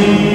see.